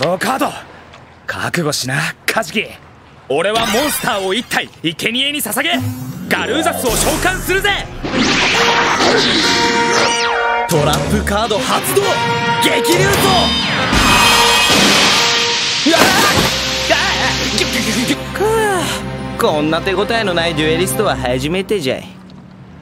ローカード覚悟しなカジキ。俺はモンスターを一体生贄に捧げガルーザスを召喚するぜ。トラップカード発動激流とこんな手応えのないデュエリストは初めてじゃい。